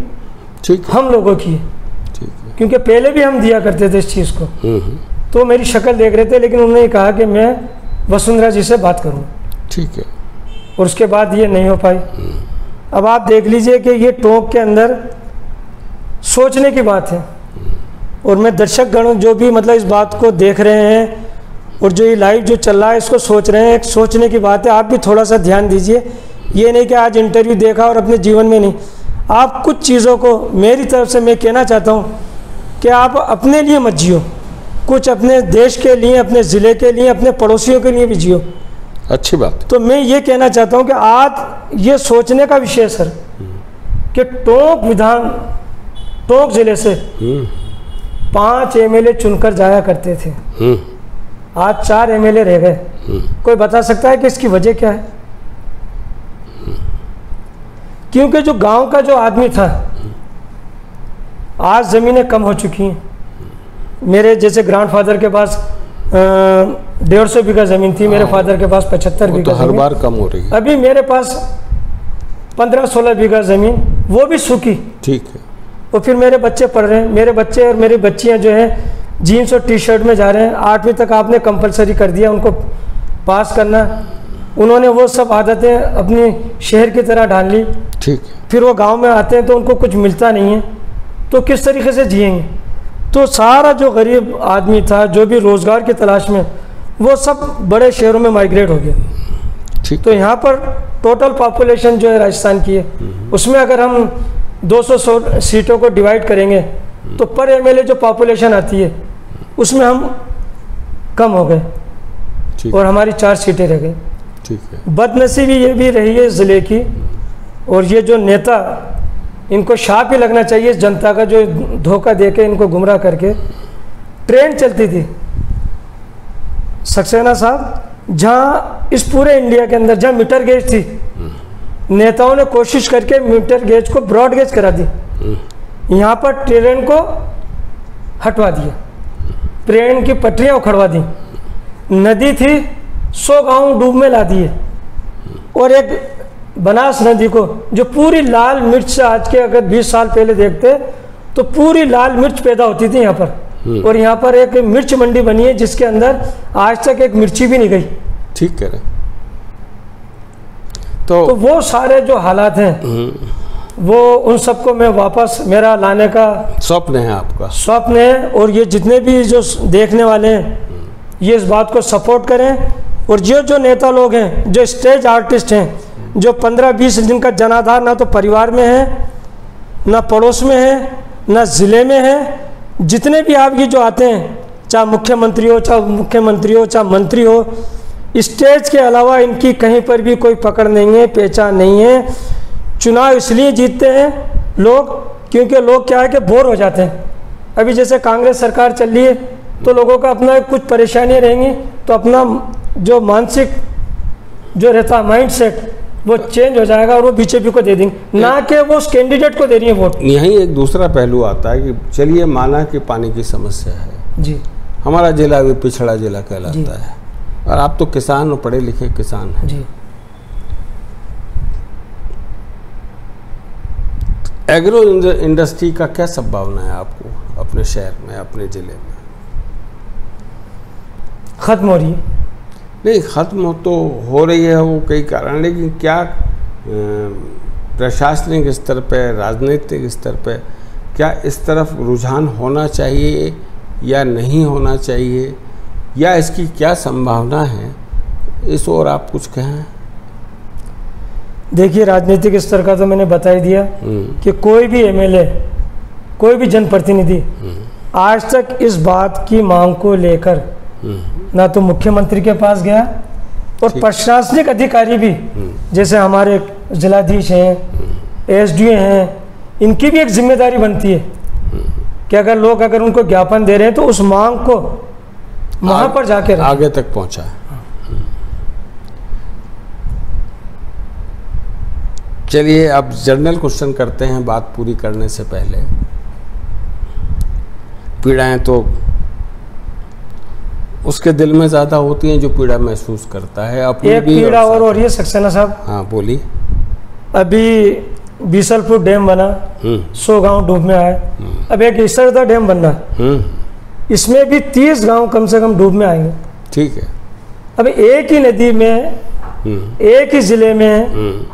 ठीक। हम लोगों की है। ठीक क्योंकि पहले भी हम दिया करते थे इस चीज़ को। हम्म, तो मेरी शक्ल देख रहे थे लेकिन उन्होंने कहा कि मैं वसुंधरा जी से बात करूँ। ठीक है। और उसके बाद ये नहीं हो पाई। अब आप देख लीजिए कि ये टोंक के अंदर सोचने की बात है। और मैं दर्शक गण जो भी मतलब इस बात को देख रहे हैं और जो ये लाइव जो चल रहा है इसको सोच रहे हैं। एक सोचने की बात है आप भी थोड़ा सा ध्यान दीजिए। ये नहीं कि आज इंटरव्यू देखा और अपने जीवन में नहीं। आप कुछ चीज़ों को मेरी तरफ़ से मैं कहना चाहता हूँ कि आप अपने लिए मत जियो। कुछ अपने देश के लिए अपने ज़िले के लिए अपने पड़ोसियों के लिए भी जियो। अच्छी बात। तो मैं ये कहना चाहता हूँ कि आज ये सोचने का विषय सर कि टोंक विधान टोंक ज़िले से हम्म, पाँच एमएलए चुनकर जाया करते थे। हम्म, आज चार एमएलए रह गए। हम्म, कोई बता सकता है कि इसकी वजह क्या है? क्योंकि जो गाँव का जो आदमी था आज ज़मीनें कम हो चुकी हैं। मेरे जैसे ग्रैंडफादर के पास डेढ़ सौ बीघा ज़मीन थी मेरे फादर के पास पचहत्तर वो तो बीघा हर बार कम हो रही है। अभी मेरे पास पंद्रह सोलह बीघा ज़मीन वो भी सूखी। ठीक है। और फिर मेरे बच्चे पढ़ रहे हैं। मेरे बच्चे और मेरी बच्चियाँ जो हैं जीन्स और टी शर्ट में जा रहे हैं। आठवीं तक आपने कंपलसरी कर दिया उनको पास करना। उन्होंने वो सब आदतें अपनी शहर की तरह डाल ली। ठीक। फिर वो गाँव में आते हैं तो उनको कुछ मिलता नहीं है। तो किस तरीके से जिएँगे? तो सारा जो गरीब आदमी था जो भी रोज़गार की तलाश में वो सब बड़े शहरों में माइग्रेट हो गया ठीक। तो यहाँ पर टोटल पॉपुलेशन जो है राजस्थान की है। उसमें अगर हम 200 सौ सीटों को डिवाइड करेंगे तो पर एमएलए जो पॉपुलेशन आती है उसमें हम कम हो गए और हमारी चार सीटें रह गई। ठीक है। बदनसीबी ये भी रही है ज़िले की और ये जो नेता इनको शाप ही लगना चाहिए जनता का जो धोखा दे के इनको गुमराह करके। ट्रेन चलती थी सक्सेना साहब जहाँ इस पूरे इंडिया के अंदर जहाँ मीटर गेज थी नेताओं ने कोशिश करके मीटर गेज को ब्रॉड गेज करा दी यहाँ पर ट्रेन को हटवा दिया। ट्रेन की पटरियाँ उखड़वा दी। नदी थी सौ गाँव डूब में ला दिए। और एक बनास नदी को जो पूरी लाल मिर्च से आज के अगर 20 साल पहले देखते तो पूरी लाल मिर्च पैदा होती थी यहाँ पर। और यहाँ पर एक मिर्च मंडी बनी है जिसके अंदर आज तक एक मिर्ची भी नहीं गई। ठीक कह रहे हैं। तो, तो वो सारे जो हालात हैं वो उन सबको मैं वापस मेरा लाने का स्वप्न है आपका। स्वप्न है और ये जितने भी जो देखने वाले हैं ये इस बात को सपोर्ट करें और जो जो नेता लोग हैं जो स्टेज आर्टिस्ट हैं जो 15-20 दिन का जनाधार ना तो परिवार में है ना पड़ोस में है ना ज़िले में है जितने भी आप ये जो आते हैं चाहे मुख्यमंत्री हो चाहे मुख्यमंत्री हो चाहे मंत्री हो स्टेज के अलावा इनकी कहीं पर भी कोई पकड़ नहीं है पहचान नहीं है। चुनाव इसलिए जीतते हैं लोग क्योंकि लोग क्या है कि बोर हो जाते हैं। अभी जैसे कांग्रेस सरकार चल रही है तो लोगों का अपना कुछ परेशानियाँ रहेंगी तो अपना जो मानसिक जो रहता माइंड सेट वो चेंज हो जाएगा और वो बीजेपी को दे देंगे। ना कि वो उस कैंडिडेट को दे रही है वोट यही एक दूसरा पहलू आता है कि चलिए माना कि पानी की समस्या है। जी। हमारा जिला भी पिछड़ा जिला कहलाता है। और आप तो किसान और पढ़े लिखे किसान हैं। जी। एग्रो इंडस्ट्री का क्या संभावना है आपको अपने शहर में अपने ज़िले में? खत्म हो रही है। नहीं ख़त्म हो तो हो रही है वो कई कारण लेकिन क्या प्रशासनिक स्तर पे राजनीतिक स्तर पे क्या इस तरफ़ रुझान होना चाहिए या नहीं होना चाहिए? या इसकी क्या संभावना है? इस और आप कुछ कहें। देखिए राजनीतिक स्तर का तो मैंने बता ही दिया हम्म, कि कोई भी एमएलए कोई भी जनप्रतिनिधि आज तक इस बात की मांग को लेकर हम्म, ना तो मुख्यमंत्री के पास गया और प्रशासनिक अधिकारी भी जैसे हमारे जिलाधीश हैं एसडीओ हैं इनकी भी एक ज़िम्मेदारी बनती है कि अगर लोग अगर उनको ज्ञापन दे रहे हैं तो उस मांग को वहाँ पर जाके आगे तक पहुँचा है। चलिए अब जनरल क्वेश्चन करते हैं बात पूरी करने से पहले। पीड़ाएँ तो उसके दिल में ज़्यादा होती हैं जो पीड़ा महसूस करता है। अपनी एक भी पीड़ा और हो रही है सक्सेना साहब। हाँ बोली अभी बीसलपुर डैम बना सो सौ गाँव डूब में आए अब एक इसरदा डैम बनना। है। हम्म। इसमें भी तीस गाँव कम से कम डूब में आएँगे। ठीक है। अब एक ही नदी में हम्म। एक ही ज़िले में हम्म।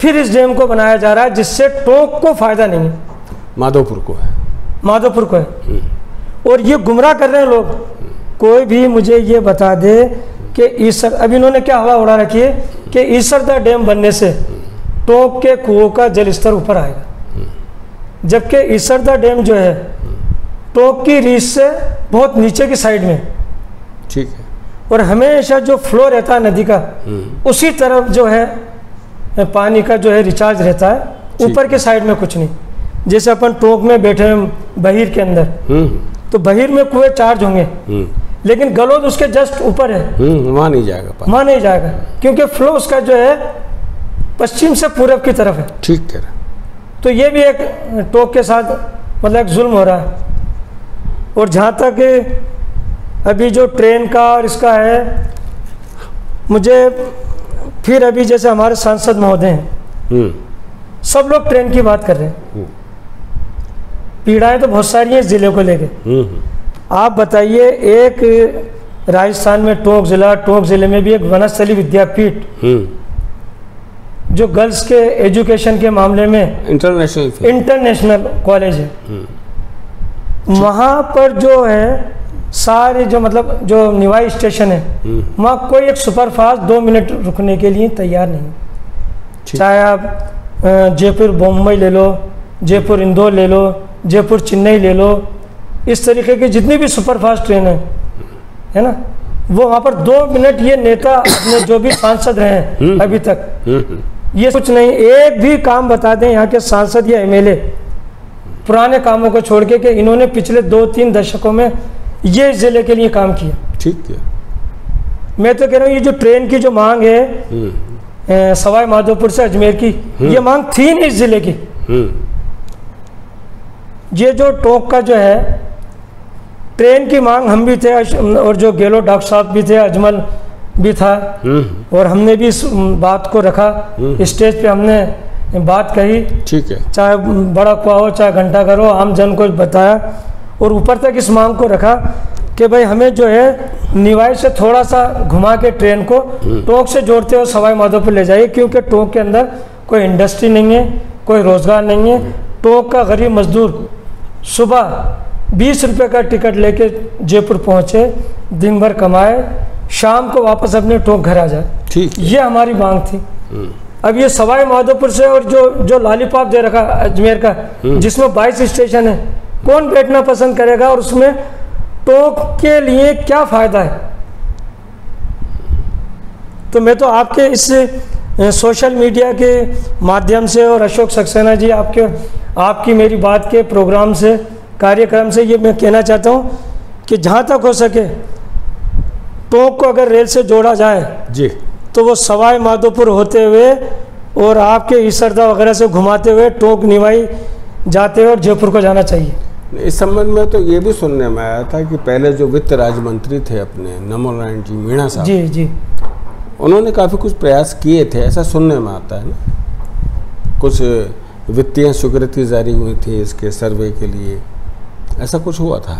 फिर इस डैम को बनाया जा रहा है जिससे टोंक को फ़ायदा नहीं है। माधोपुर को है। माधोपुर को है। और ये गुमराह कर रहे हैं लोग। कोई भी मुझे ये बता दे कि ईसर अब इन्होंने क्या हवा उड़ा रखी है कि ईसरदा डैम बनने से टोंक के कुओं का जल स्तर ऊपर आएगा। जबकि ईसरदा डैम जो है टोंक की रीच से बहुत नीचे की साइड में। ठीक है। और हमेशा जो फ्लो रहता है नदी का हम्म। उसी तरफ़ जो है पानी का जो है रिचार्ज रहता है। ऊपर के साइड में कुछ नहीं। जैसे अपन टोक में बैठे हैं बहिर के अंदर हम्म। तो बहिर में कुएँ चार्ज होंगे। हम्म। लेकिन गलोद उसके जस्ट ऊपर है। वहाँ नहीं जाएगा वहाँ नहीं जाएगा क्योंकि फ्लो उसका जो है पश्चिम से पूरब की तरफ़ है। ठीक कह रहे तो ये भी एक टोक के साथ मतलब एक जुल्म हो रहा है। और जहाँ तक अभी जो ट्रेन का और इसका है मुझे फिर अभी जैसे हमारे सांसद महोदय हैं हम्म। सब लोग ट्रेन की बात कर रहे हैं। हम्म। पीड़ाएँ तो बहुत सारी हैं इस ज़िले को लेके। हम्म आप बताइए एक राजस्थान में टोंक ज़िला टोंक ज़िले में भी एक वनस्थली विद्यापीठ जो गर्ल्स के एजुकेशन के मामले में इंटरनेशनल इंटरनेशनल कॉलेज है। वहाँ पर जो है सारे जो मतलब जो निवाई स्टेशन है हम्म। वहाँ कोई एक सुपरफास्ट दो मिनट रुकने के लिए तैयार नहीं। चाहे आप जयपुर बम्बई ले लो जयपुर इंदौर ले लो जयपुर चेन्नई ले लो इस तरीके की जितनी भी सुपरफास्ट ट्रेन है है ना? वो वहाँ पर दो मिनट ये नेता अपने जो भी सांसद रहे हैं हम्म। अभी तक हम्म। ये कुछ नहीं एक भी काम बता दें यहाँ के सांसद या एमएलए पुराने कामों को छोड़ के कि इन्होंने पिछले दो तीन दशकों में ये ज़िले के लिए काम किया। ठीक है। मैं तो कह रहा हूँ ये जो ट्रेन की जो मांग है हम्म। सवाई माधोपुर से अजमेर की ये मांग थी नहीं इस ज़िले की। हम्म। ये जो टोंक का जो है ट्रेन की मांग हम भी थे और जो गेलो डॉक्टर साहब भी थे अजमल भी था हम्म। और हमने भी इस बात को रखा। स्टेज पे हमने बात कही ठीक है। चाहे बड़ा कुआ हो चाहे घंटा घर हो आम जन को बताया और ऊपर तक इस मांग को रखा कि भाई हमें जो है निवाई से थोड़ा सा घुमा के ट्रेन को टोंक से जोड़ते हुए सवाई माधोपुर ले जाइए क्योंकि टोंक के अंदर कोई इंडस्ट्री नहीं है कोई रोज़गार नहीं है। टोंक का गरीब मजदूर सुबह बीस रुपये का टिकट लेके जयपुर पहुँचे दिन भर कमाए शाम को वापस अपने टोंक घर आ जाए। ठीक ये हमारी मांग थी। अब ये सवाई माधोपुर से और जो जो लॉलीपॉप दे रखा अजमेर का जिसमें 22 स्टेशन है कौन बैठना पसंद करेगा और उसमें टोक के लिए क्या फ़ायदा है? तो मैं तो आपके इस सोशल मीडिया के माध्यम से और अशोक सक्सेना जी आपके आपकी मेरी बात के प्रोग्राम से कार्यक्रम से ये मैं कहना चाहता हूँ कि जहाँ तक हो सके टोंक को अगर रेल से जोड़ा जाए जी। तो वो सवाई माधोपुर होते हुए और आपके ईसरदा वगैरह से घुमाते हुए टोंक निवाई जाते हुए और जयपुर को जाना चाहिए। इस संबंध में तो ये भी सुनने में आया था कि पहले जो वित्त राज्य मंत्री थे अपने नमो नारायण जी मीणा साहब जी जी। उन्होंने काफ़ी कुछ प्रयास किए थे ऐसा सुनने में आता है ना? कुछ वित्तीय स्वीकृति जारी हुई थी इसके सर्वे के लिए ऐसा कुछ हुआ था?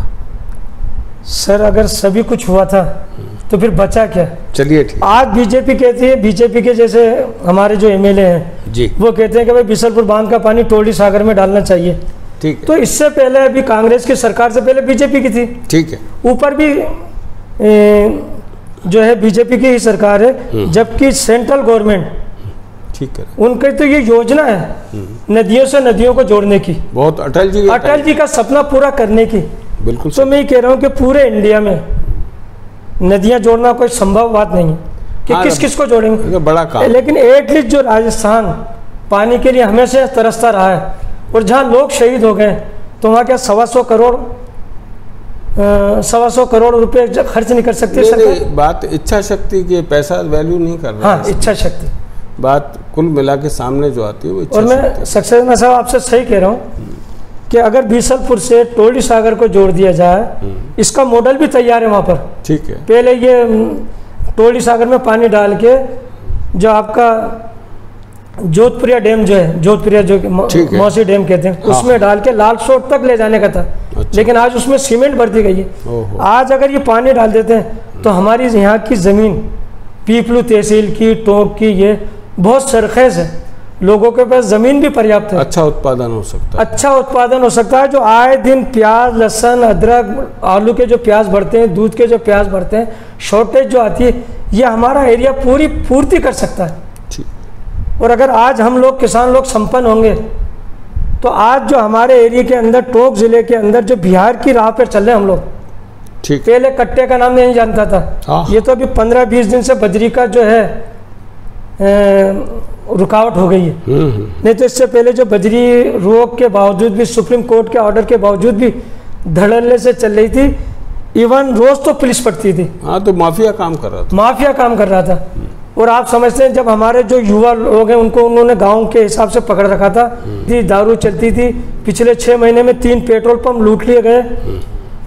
सर अगर सभी कुछ हुआ था तो फिर बचा क्या? चलिए ठीक। आज बीजेपी कहती है बीजेपी के जैसे हमारे जो एमएलए हैं जी। वो कहते हैं कि भाई बिसलपुर बाँध का पानी टोली सागर में डालना चाहिए। ठीक। तो इससे पहले अभी कांग्रेस की सरकार से पहले बीजेपी की थी। ठीक है। ऊपर भी ए, जो है बीजेपी की ही सरकार है जबकि सेंट्रल गवर्नमेंट ठीक है। उनकी तो ये योजना है नदियों से नदियों को जोड़ने की। बहुत अटल जी अटल जी का सपना पूरा करने की। बिल्कुल तो मैं ये कह रहा हूँ कि पूरे इंडिया में नदियाँ जोड़ना कोई संभव बात नहीं है कि हाँ, किस किस को जोड़ेंगे। तो बड़ा काम। लेकिन एटलीस्ट जो राजस्थान पानी के लिए हमेशा तरसता रहा है और जहाँ लोग शहीद हो गए तो वहाँ क्या सवा सौ करोड़ सवा सौ करोड़ रुपए खर्च नहीं कर सकते नहीं, नहीं, बात इच्छा शक्ति की पैसा वैल्यू नहीं कर रहा हाँ इच्छा शक्ति। बात कुल मिला के सामने जो आती है वो और मैं सक्सेना साहब आपसे सही कह रहा हूँ कि अगर बीसलपुर से टोली सागर को जोड़ दिया जाए इसका मॉडल भी तैयार है वहाँ पर। ठीक है। पहले ये म, टोली सागर में पानी डाल के जो आपका जोधपुरिया डैम जो है जोधपुरिया जो। मौसी डैम कहते हैं हाँ। उसमें डाल के लाल सोट तक ले जाने का था। अच्छा। लेकिन आज उसमें सीमेंट भर दी गई है। आज अगर ये पानी डाल देते हैं तो हमारी यहाँ की ज़मीन पीपलू तहसील की टोंक की ये बहुत सरखेज है। लोगों के पास ज़मीन भी पर्याप्त है। अच्छा उत्पादन हो सकता है। अच्छा उत्पादन हो सकता है जो आए दिन प्याज लहसुन अदरक आलू के जो प्याज बढ़ते हैं दूध के जो प्याज बढ़ते हैं शॉर्टेज जो आती है ये हमारा एरिया पूरी पूर्ति कर सकता है। और अगर आज हम लोग किसान लोग संपन्न होंगे तो आज जो हमारे एरिया के अंदर टोंक ज़िले के अंदर जो बिहार की राह पर चल रहे हम लोग ठीक। पहले कट्टे का नाम नहीं जानता था। हाँ। ये तो अभी पंद्रह बीस दिन से बजरी का जो है रुकावट हो गई है। हम्म हम्म, नहीं तो इससे पहले जो बजरी रोक के बावजूद भी सुप्रीम कोर्ट के ऑर्डर के बावजूद भी धड़ल्ले से चल रही थी इवन रोज तो पुलिस पड़ती थी। हाँ तो माफिया काम कर रहा था। माफिया काम कर रहा था। और आप समझते हैं जब हमारे जो युवा लोग हैं उनको उन्होंने गाँव के हिसाब से पकड़ रखा था थी दारू चलती थी। पिछले छः महीने में तीन पेट्रोल पंप लूट लिए गए।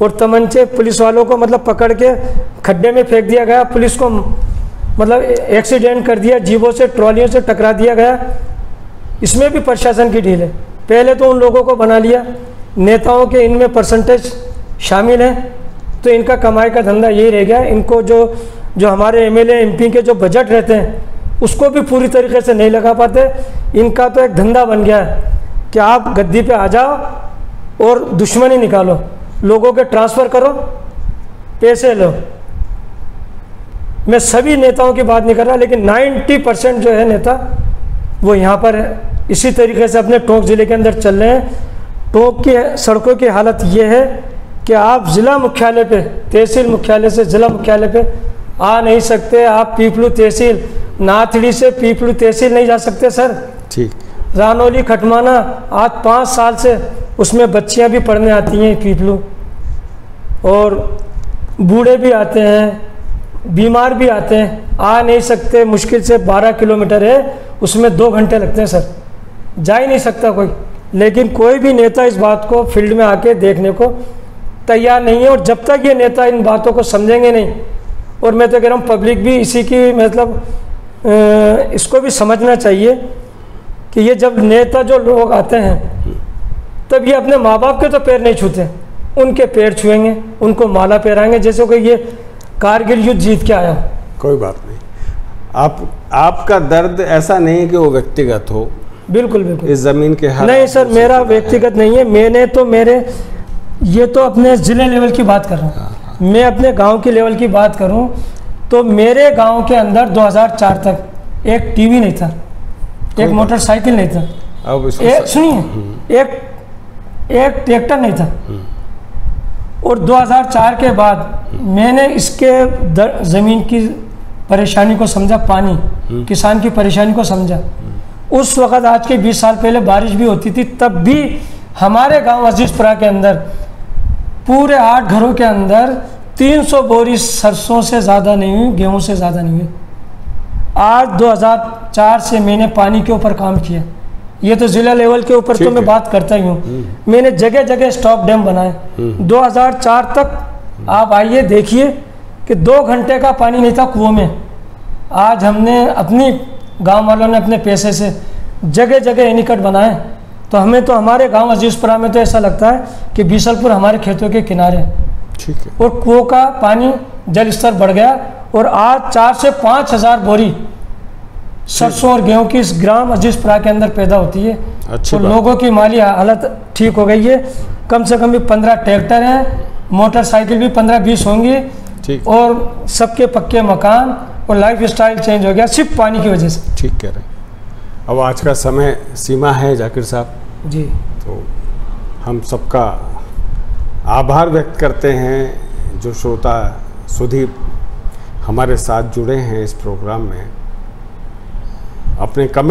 और तमंचे पुलिस वालों को मतलब पकड़ के खड्डे में फेंक दिया गया। पुलिस को मतलब एक्सीडेंट कर दिया, जीवों से, ट्रॉलियों से टकरा दिया गया। इसमें भी प्रशासन की ढील है। पहले तो उन लोगों को बना लिया। नेताओं के इनमें परसेंटेज शामिल हैं। तो इनका कमाई का धंधा यही रह गया। इनको जो जो हमारे एमएलए, एमपी के जो बजट रहते हैं, उसको भी पूरी तरीके से नहीं लगा पाते। इनका तो एक धंधा बन गया है कि आप गद्दी पे आ जाओ और दुश्मनी निकालो। लोगों के ट्रांसफ़र करो, पैसे लो। मैं सभी नेताओं की बात नहीं कर रहा लेकिन 90 परसेंट जो है नेता वो यहाँ पर है। इसी तरीके से अपने टोंक ज़िले के अंदर चल रहे हैं। टोंक की सड़कों की हालत ये है कि आप ज़िला मुख्यालय पे तहसील मुख्यालय से ज़िला मुख्यालय पे आ नहीं सकते। आप पीपलू तहसील नाथड़ी से पीपलू तहसील नहीं जा सकते सर। ठीक रानौली खटमाना आज पाँच साल से उसमें बच्चियाँ भी पढ़ने आती हैं पीपलू। और बूढ़े भी आते हैं। बीमार भी आते हैं, आ नहीं सकते, मुश्किल से 12 किलोमीटर है, उसमें दो घंटे लगते हैं सर। जा ही नहीं सकता कोई। लेकिन कोई भी नेता इस बात को फ़ील्ड में आके देखने को तैयार नहीं है और जब तक ये नेता इन बातों को समझेंगे नहीं, और मैं तो कह रहा हूँ, पब्लिक भी इसी की मतलब इसको भी समझना चाहिए कि ये जब नेता जो लोग आते हैं, तब ये अपने माँ बाप के तो पैर नहीं छूते। उनके पैर छुएँगे, उनको माला पहराएँगे, जैसे कि ये कारगिल युद्ध जीत के आया कोई बात नहीं। आप आपका दर्द ऐसा नहीं है कि वो व्यक्तिगत हो। बिल्कुल बिल्कुल। इस ज़मीन के हर नहीं सर मेरा व्यक्तिगत नहीं है। मैंने तो मेरे ये तो अपने ज़िले लेवल की बात कर रहा हूँ। मैं अपने गाँव के लेवल की बात करूँ तो मेरे गाँव के अंदर 2004 तक एक टीवी नहीं था एक मोटरसाइकिल नहीं था। अब एक सुनिए एक एक ट्रैक्टर नहीं था। और 2004 के बाद मैंने इसके दर- ज़मीन की परेशानी को समझा पानी किसान की परेशानी को समझा। उस वक़्त आज के 20 साल पहले बारिश भी होती थी तब भी हमारे गाँव अजीजपुरा के अंदर पूरे आठ घरों के अंदर 300 बोरी सरसों से ज़्यादा नहीं हुई गेहूँ से ज़्यादा नहीं हुई। आज 2004 से मैंने पानी के ऊपर काम किया। ये तो ज़िला लेवल के ऊपर तो मैं बात करता ही हूँ। मैंने जगह जगह स्टॉप डैम बनाए। 2004 तक आप आइए देखिए कि दो घंटे का पानी नहीं था कुओं में। आज हमने अपनी गाँव वालों ने अपने पैसे से जगह जगह एनिकट बनाए। तो हमें तो हमारे गाँव अजीजपुरा में तो ऐसा लगता है कि बीसलपुर हमारे खेतों के किनारे ठीक है। और कुओं का पानी जल स्तर बढ़ गया और आज चार से पाँच हज़ार बोरी सरसों और गेहूँ की इस ग्राम अजीजपुरा के अंदर पैदा होती है अच्छी तो लोगों की माली हालत ठीक हो गई है। कम से कम भी पंद्रह ट्रैक्टर हैं मोटरसाइकिल भी पंद्रह बीस होंगी ठीक। और सबके पक्के मकान और लाइफ स्टाइल चेंज हो गया सिर्फ़ पानी की वजह से। ठीक कह रहे हैं। अब आज का समय सीमा है जाकिर साहब। जी। तो हम सबका आभार व्यक्त करते हैं जो श्रोता सुधीप हमारे साथ जुड़े हैं इस प्रोग्राम में। अपने कम